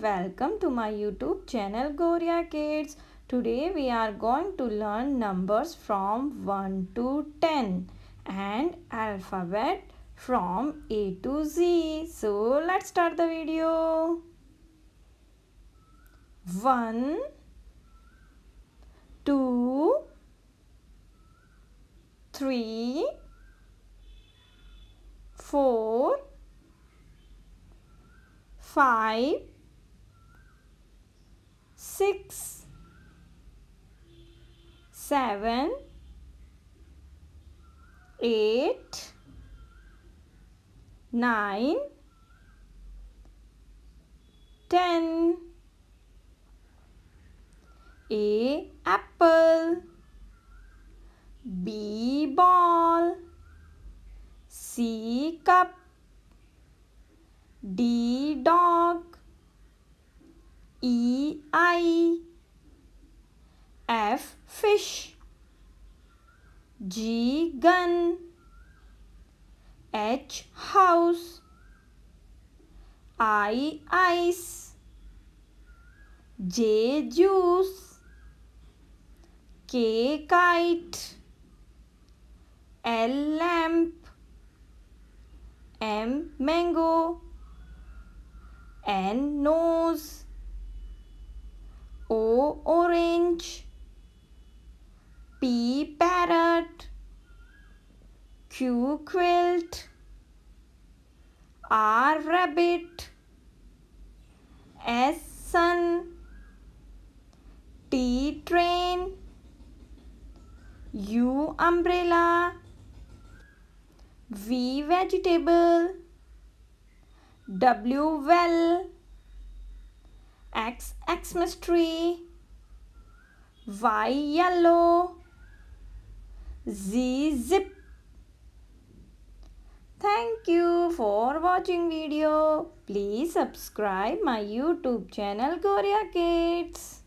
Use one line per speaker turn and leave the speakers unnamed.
welcome to my YouTube channel GoRiya Kids. Today we are going to learn numbers from 1 to 10 and alphabet from A to Z. So let's start the video. 1 2 3 4 five, six, seven, eight, nine, ten. A apple. B ball. C cup. D dog E I F fish. G gun. H house. I ice. J juice. K kite. L lamp. M mango. N nose. O orange P parrot Q quilt. R rabbit. S sun. T train. U umbrella. V vegetable. W well. X Xmas tree. Y yellow Z zip Thank you for watching video. Please subscribe my YouTube channel GoRiya Kids.